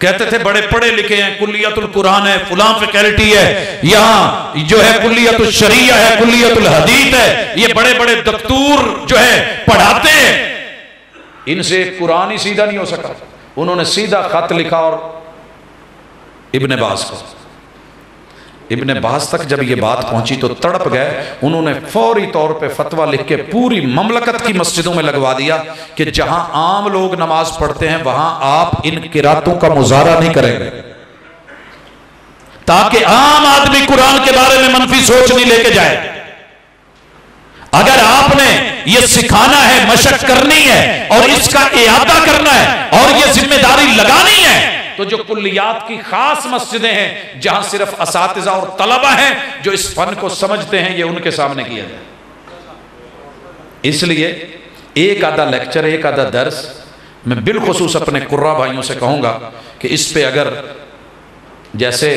कहते थे, बड़े पढ़े लिखे हैं कुलियतुल कुरान है, फुला फैकल्टी है, यहाँ जो है कुलियतुल शरिया है कुलियतुल हदीत है, ये बड़े बड़े दफ्तूर जो है, पढ़ाते हैं। इनसे कुरान ही सीधा नहीं हो सका। उन्होंने सीधा खत लिखा और इब्ने बास को इब्ने बास तक जब ये बात पहुँची तो तड़प गए। उन्होंने फौरी तौर पे फतवा लिख के पूरी ममलकत की मस्जिदों में लगवा दिया कि जहाँ आम लोग नमाज़ पढ़ते हैं, वहाँ आप इन किरातों का मुजाहरा नहीं करेंगे। ताकि आम आदमी कुरान के बारे में मनफी सोच नहीं लेके जाए। अगर आपने ये सिखाना है, मशक करनी है और इसका इरादा करना है और ये ज़िम्मेदारी लगानी है तो जो कुल्लियात की खास मस्जिदें हैं, जहाँ सिर्फ़ इस और तलबा हैं, जो इस फन को समझते हैं, ये उनके सामने किया जाए इसलिए एक आधा लेक्चर, एक आधा दर्श मैं बिलखसूस अपने कुर्रा भाइयों से कहूँगा कि इस पर अगर जैसे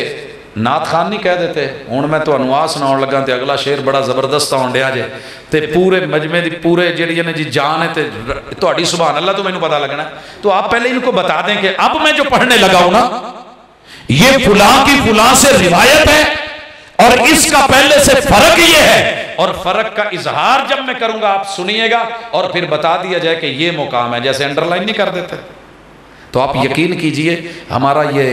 नाथ खान नहीं कह देते हूँ मैं तो आ सुना लगा तो अगला शेर बड़ा ज़बरदस्त आन ਡਿਆ जे। तो पूरे मजमे की पूरे जी ने जी जान है ਤੇ ਤੁਹਾਡੀ अल्लाह तो ਤੋਂ पता लगना तो आप पहले इनको बता दें कि अब मैं जो पढ़ने लगा हूँ ना, ये फुला की फुला से रिवायत है और इसका पहले से फ़र्क ये है। और फ़र्क का इजहार जब मैं करूँगा, आप सुनिएगा और फिर बता दिया जाए कि ये मुकाम है, जैसे अंडरलाइन नहीं कर देते। तो आप यकीन कीजिए, हमारा ये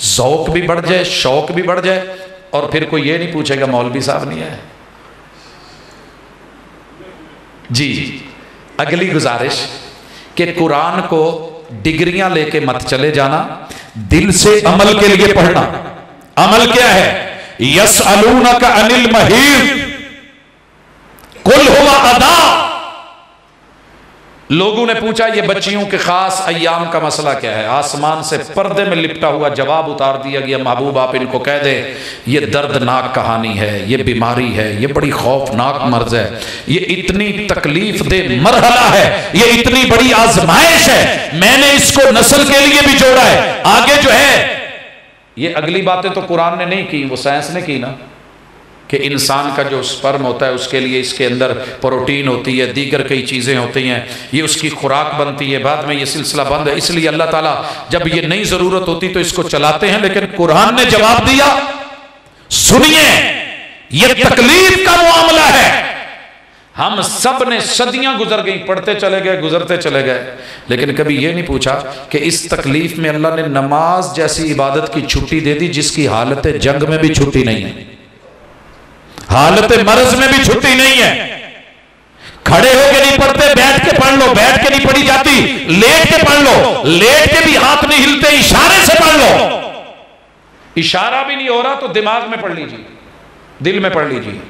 जौक भी बढ़ जाए, शौक भी बढ़ जाए, और फिर कोई ये नहीं पूछेगा, मौलवी साहब नहीं है। जी, अगली गुजारिश कि कुरान को डिग्रियाँ लेके मत चले जाना, दिल से अमल के लिए पढ़ना। अमल क्या है? यस अलूना का अनिल महीर कुल हुआ अदा लोगों ने पूछा, ये बच्चियों के खास अयाम का मसला क्या है? आसमान से पर्दे में लिपटा हुआ जवाब उतार दिया गया, महबूब, आप इनको कह दे, ये दर्दनाक कहानी है, ये बीमारी है, ये बड़ी खौफनाक मर्ज है, ये इतनी तकलीफ़ दे मरहला है, ये इतनी बड़ी आजमाइश है, मैंने इसको नस्ल के लिए भी जोड़ा है, आगे जो है, ये अगली बातें तो कुरान ने नहीं की, वो साइंस ने की ना। कि इंसान का जो स्पर्म होता है उसके लिए इसके अंदर प्रोटीन होती है दीगर कई चीज़ें होती हैं। ये उसकी खुराक बनती है। बाद में ये सिलसिला बंद है। इसलिए अल्लाह ताला जब ये नई ज़रूरत होती तो इसको चलाते हैं लेकिन कुरान ने जवाब दिया सुनिए ये तकलीफ़ का मामला है। हम सबने सदियाँ गुजर गई पढ़ते चले गए गुजरते चले गए। लेकिन कभी ये नहीं पूछा कि इस तकलीफ़ में अल्लाह ने नमाज़ जैसी इबादत की छुट्टी दे दी जिसकी हालत जंग में भी छुट्टी नहीं है। हालत मर्ज में भी छुट्टी नहीं है। खड़े होके नहीं पढ़ते, बैठ के पढ़ लो, बैठ के नहीं पढ़ी जाती, लेट के पढ़ लो, लेट के भी हाथ नहीं हिलते, इशारे से पढ़ लो। इशारा भी नहीं हो रहा तो दिमाग में पढ़ लीजिए, दिल में पढ़ लीजिए।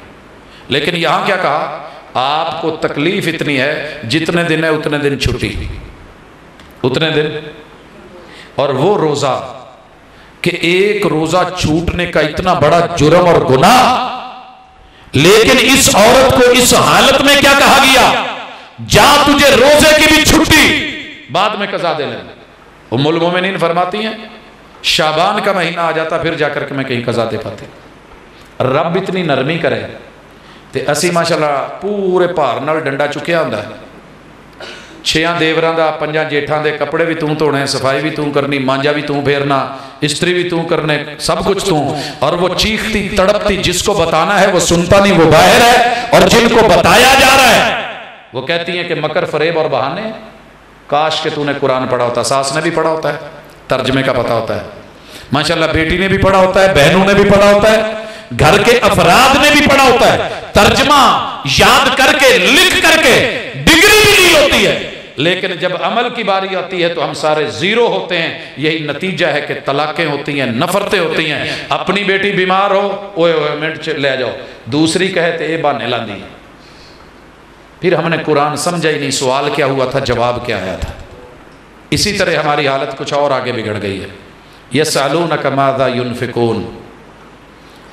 लेकिन यहाँ क्या कहा? आपको तकलीफ़ इतनी है, जितने दिन है उतने दिन छुट्टी। उतने दिन। और वो रोजा, कि एक रोजा छूटने का इतना बड़ा जुर्म और गुनाह लेकिन इस औरत को इस हालत में क्या कहा गया? जा तुझे रोज़े की भी छुट्टी। बाद में कजा दे लेना में नहीं फरमाती हैं, शाबान का महीना आ जाता, फिर जाकर के मैं कहीं कजा दे पाते। रब इतनी नरमी करे तो असी माशाला पूरे भार डंडा चुकया होंगे ਛੇਆਂ ਦੇਵਰਾਂ ਦਾ ਪੰਜਾਂ ਜੇਠਾਂ ਦੇ ਕੱਪੜੇ ਵੀ ਤੂੰ ਧੋਣੇ ਸਫਾਈ ਵੀ ਤੂੰ ਕਰਨੀ ਮਾਂਜਾ भी तू फेरना स्त्री भी तू करने सब कुछ तू और वो चीखती तड़पती जिसको बताना है वो सुनता नहीं वो बाहर है और जिनको बताया जा रहा है वो कहती है कि मकर फरेब और बहाने काश के तूने कुरान पढ़ा होता सास ने भी पढ़ा होता है तर्जमे का पता होता है माशाल्लाह बेटी ने भी पढ़ा होता है बहनों ने भी पढ़ा होता है घर के अफराद ने भी पढ़ा होता है तर्जमा याद करके लिख करके डिग्री भी ली होती है लेकिन जब अमल की बारी आती है तो हम सारे ज़ीरो होते हैं। यही नतीजा है कि तलाकें होती हैं, नफरतें होती हैं। अपनी बेटी बीमार हो, ओए ओए, मिनट ले जाओ। दूसरी कहे तो ये बहाने लादी फिर हमने कुरान समझा ही नहीं, सवाल क्या हुआ था, जवाब क्या आया था। इसी तरह हमारी हालत कुछ और आगे बिगड़ गई है। यह सालून कमादा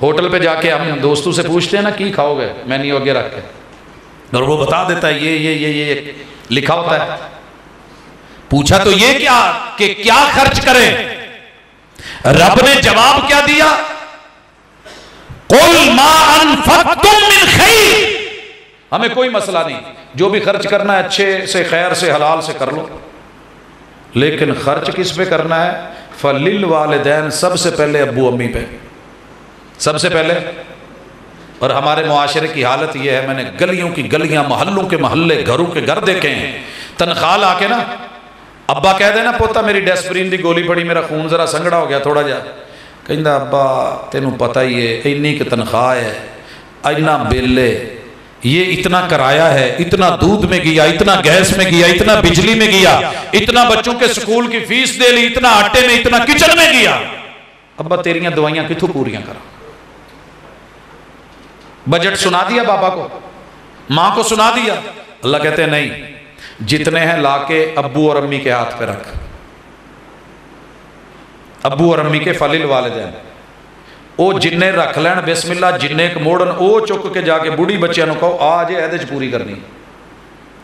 होटल पे जाके हम दोस्तों से पूछते हैं ना, की खाओगे? मैन्यू आगे रख के। और वो बता देता है, ये ये ये ये लिखा होता है। पूछा तो ये क्या, कि क्या खर्च करें? रब ने जवाब क्या दिया? कुल हमें कोई मसला नहीं, जो भी खर्च करना है, अच्छे से, खैर से, हलाल से कर लो। लेकिन खर्च किस पे करना है? फलिल वालदेन, सबसे पहले अबू अम्मी पे। सबसे पहले और हमारे मुआशरे की हालत यह है, मैंने गलियों की गलियाँ मोहल्लों के मोहल्ले, घरों के घर देखे हैं। तनख्वाह ला के ना, अब्बा कह देना पोता मेरी डेस्परीन की गोली पड़ी, मेरा खून जरा संगड़ा हो गया थोड़ा जा। कहता अब्बा, तेन पता ही है, इन्नी की तनख्वाह है, इन्ना बिल है ये इतना कराया है, इतना दूध में गया, इतना गैस में गया, इतना बिजली में गया, इतना बच्चों के स्कूल की फ़ीस दे ली, इतना आटे में, इतना किचन में गया। अब्बा, तेरिया दवाइयाँ कितों पूरियाँ करा? बजट सुना दिया बाबा को मां को सुना दिया अल्लाह कहते हैं नहीं जितने हैं लाके अब्बू और अम्मी के हाथ पे रख अब्बू और अम्मी के फलिल वाले दिन ਉਹ ਜਿੰਨੇ ਰੱਖ ਲੈਣ ਬਿਸਮਿਲ੍ਲਾ ਜਿੰਨੇ ਕ ਮੋੜਨ ਉਹ ਚੁੱਕ ਕੇ ਜਾ ਕੇ ਬੁੜੀ ਬੱਚਿਆਂ ਨੂੰ ਕਹੋ ਆ ਜੇ ਇਹਦੇ ਚ ਪੂਰੀ ਕਰਨੀ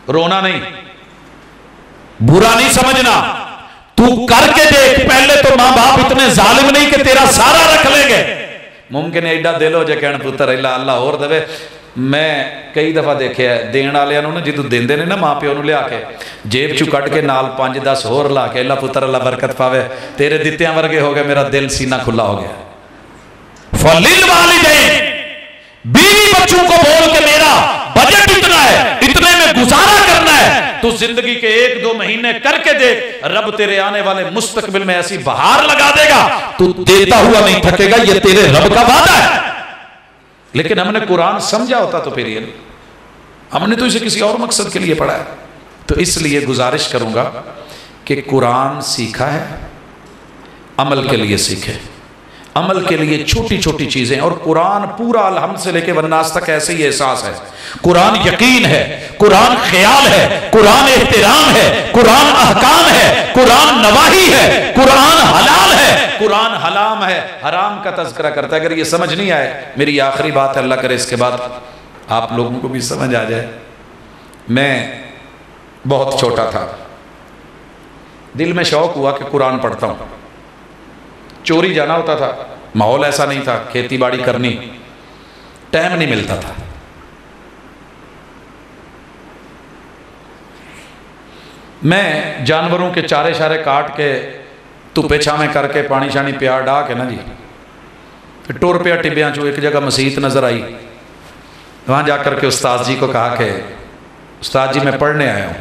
रोना नहीं बुरा नहीं समझना तू करके देख पहले तो मां बाप इतने जालिम नहीं कि तेरा सारा रख लेंगे मुमकिन एडा दिल हो जाए कह पुत्र इला अल्लाह होर दे मैं कई दफ़ा देखे देने वाले ने जो देंगे ने ना माँ प्यो लिया के, जेब चू कट के नाल पाँच दस होर ला के अला पुत्र अला बरकत पावे। तेरे दित्या वर्गे हो गया मेरा दिल सीना खुला हो गया। बीवी बच्चों को बोल के मेरा बजट इतना है। गुजारा करना है तो ज़िंदगी के एक दो महीने करके देख, रब तेरे आने वाले मुस्तकबिल में ऐसी बहार लगा देगा। तू देता हुआ नहीं थकेगा, ये तेरे रब का वादा है। लेकिन हमने कुरान समझा होता तो फिर ये हमने तो इसे किसी और मकसद के लिए पढ़ा है। तो इसलिए गुजारिश करूँगा कि कुरान सीखा है, अमल के लिए सीखे। अमल के लिए छोटी छोटी चीज़ें और कुरान पूरा अलहम से लेके वन्नास तक ऐसे ही एहसास है। कुरान यकीन है, कुरान ख्याल है, कुरान एहतराम है, कुरान अहकाम है, कुरान नवाही है, कुरान हलाल है, कुरान हलाम है, हराम का तस्करा करता है। अगर ये समझ नहीं आए, मेरी आखिरी बात है, अल्लाह करे इसके बाद आप लोगों को भी समझ आ जाए। मैं बहुत छोटा था। दिल में शौक हुआ कि कुरान पढ़ता हूँ। चोरी जाना होता था। माहौल ऐसा नहीं था खेती बाड़ी करनी। टाइम नहीं मिलता था। मैं जानवरों के चारे शारे काट के धुपे छावे करके पानी शानी प्यार डा के ना जी। फिर टुर पिया टिब्बिया चो, एक जगह मसीत नज़र आई। वहाँ जाकर के उस्ताद जी को कहा कि, उस्ताद जी, मैं पढ़ने आया हूँ।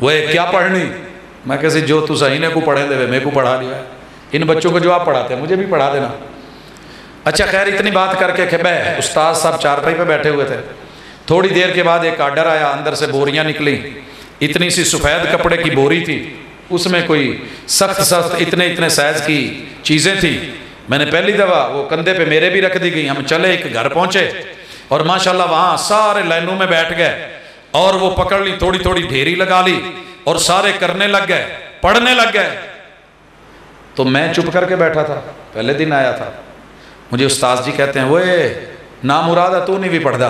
वो क्या पढ़नी? मैं कैसे जो तू सही ने को पढ़े दे, मेरे को पढ़ा लिया इन बच्चों को जो आप पढ़ाते हैं, मुझे भी पढ़ा देना। अच्छा खैर, इतनी बात करके खे बह उस्ताद साहब चारपाई पे बैठे हुए थे। थोड़ी देर के बाद एक आर्डर आया, अंदर से बोरियाँ निकली। इतनी सी सफ़ेद कपड़े की बोरी थी। उसमें कोई सख्त सख्त, इतने इतने साइज़ की चीज़ें थी। मैंने पहली दफ़ा वो कंधे पे मेरे भी रख दी गई। हम चले, एक घर पहुँचे और माशाल्लाह वहाँ सारे लाइनों में बैठ गए और वो पकड़ ली थोड़ी थोड़ी ढेरी लगा ली और सारे करने लग गए, पढ़ने लग गए। तो मैं चुप करके बैठा था। पहले दिन आया था। मुझे उस्ताद जी कहते हैं वो ना मुराद तू नहीं भी पढ़दा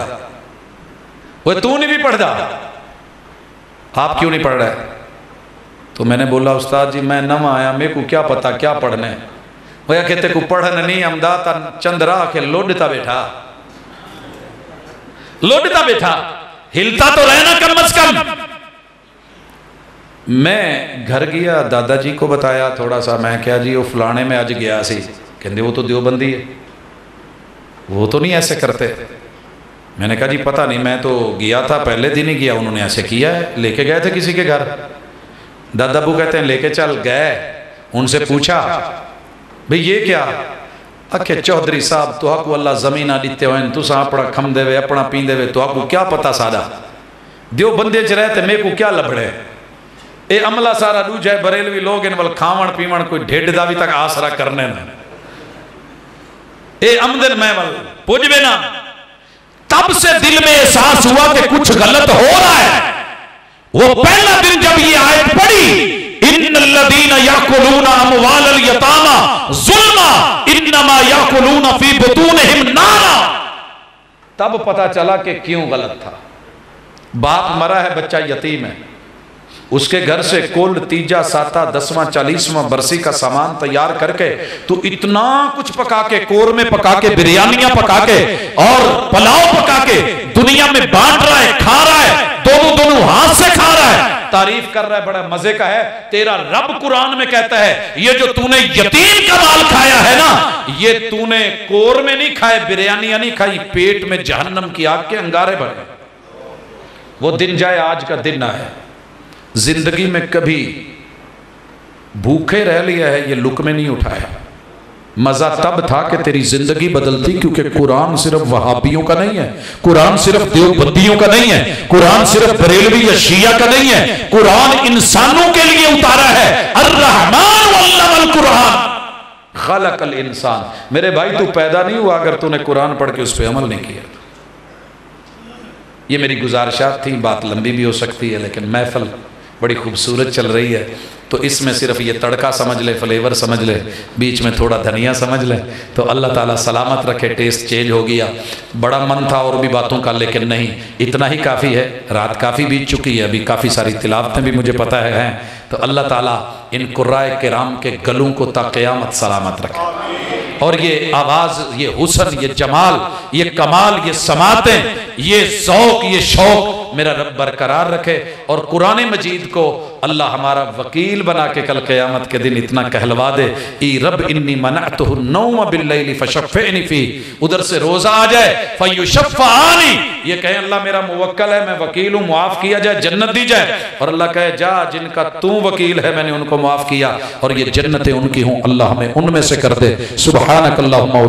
वो तू नहीं भी पढ़दा आप क्यों नहीं पढ़ रहे? तो मैंने बोला उस्ताद जी मैं नवा आया मेरे को क्या पता क्या पढ़ने वो कहते को पढ़न नहीं अमदा चंद्रा के लोडता बैठा। लोडता बैठा। हिलता तो रहना कम अज कम। मैं घर गया, दादाजी को बताया थोड़ा सा। मैं क्या जी, वो फलाने में अज गया सी। कहते वो तो देवबंदी है। वो तो नहीं ऐसे करते। मैंने कहा, जी, पता नहीं, मैं तो गया था, पहले दिन ही गया, उन्होंने ऐसे किया है। लेके गए थे किसी के घर? दादा बू कहते हैं, लेके चल, गए। उनसे पूछा, भाई ये क्या? अखे, चौधरी साहब तो आपको अल्लाह ज़मीन दिते हुए तुसा अपना खम देवे अपना पी देवे तो आपको क्या पता सादा? दियो बंदे च रहते मेरे को क्या लभड़े? ये अमला सारा दूजा है, बरेलवी लोग इन वाल खावन पीवन कोई ढेड का भी तक आसरा करने ना। अमदन मैं वाल पुजबे ना तब से दिल में एहसास हुआ कि कुछ गलत हो रहा है। वो पहला दिन जब ये फ़ी बुतूनिहिम नारा। तब पता चला कि क्यों गलत था। बाप मरा है, बच्चा यतीम है। उसके घर से कुल तीजा साता, दसवां, चालीसवां बरसी का सामान तैयार करके तू इतना कुछ पका के कोर में पका के बिरयानियाँ पका के और पुलाव पका के दुनिया में बांट रहा है, खा रहा है, दोनों दोनों हाथ से खा रहा है। तारीफ़ कर रहा है, बड़ा मज़े का है। तेरा रब कुरान में कहता है, ये जो तूने यतीम का माल खाया है ना, ये तूने कोर में नहीं खाए, बिरयानियाँ नहीं खाई, पेट में जहन्नम की आग के अंगारे भरे वो दिन जाए, आज का दिन आए ज़िंदगी में कभी भूखे रह लिया है, ये लुक में नहीं उठाया। मज़ा तब था कि तेरी ज़िंदगी बदलती क्योंकि कुरान सिर्फ़ वहाबियों का नहीं है, कुरान सिर्फ़ देवबंदियों का नहीं है, कुरान सिर्फ़ बरेलवी या शिया का नहीं है, कुरान इंसानों के लिए उतारा है। खलकल इंसान। मेरे भाई, तू पैदा नहीं हुआ अगर तूने कुरान पढ़ के उस पर अमल नहीं किया। ये मेरी गुजारिशात थी, बात लंबी भी हो सकती है, लेकिन महफल बड़ी खूबसूरत चल रही है। तो इसमें सिर्फ़ ये तड़का समझ ले फ्लेवर समझ ले, बीच में थोड़ा धनिया समझ ले तो अल्लाह ताला सलामत रखे टेस्ट चेंज हो गया। बड़ा मन था और भी बातों का, लेकिन नहीं, इतना ही काफ़ी है। रात काफ़ी बीत चुकी है, अभी काफ़ी सारी तिलावतें भी मुझे पता है, हैं। तो अल्लाह ताला इन कुर्राए के राम के गलों को ताक़यामत सलामत रखे। और ये आवाज़, ये हुसन, ये जमाल, ये कमाल, ये समातें, ये शौक ये शौक मेरा रब बरकरार रखे और कुरान मजीद को अल्लाह हमारा वकील बना के कल क़यामत के दिन इतना कहलवा दे। ई रब इन्नी मना तो फ़ी। उधर से रोज़ा आ जाए फ़युशफ़ानी ये कहे, अल्लाह मेरा मुवक्कल है, मैं वकील हूँ, मुआफ़ किया जाए, जन्नत दी जाए। और अल्लाह कहे, जा, जिनका तू वकील है, मैंने उनको मुआफ़ किया। और ये जन्नतें उनकी हूँ, अल्लाह हमें उनमें से कर दे। सुबहानक अल्लाहुम्मा व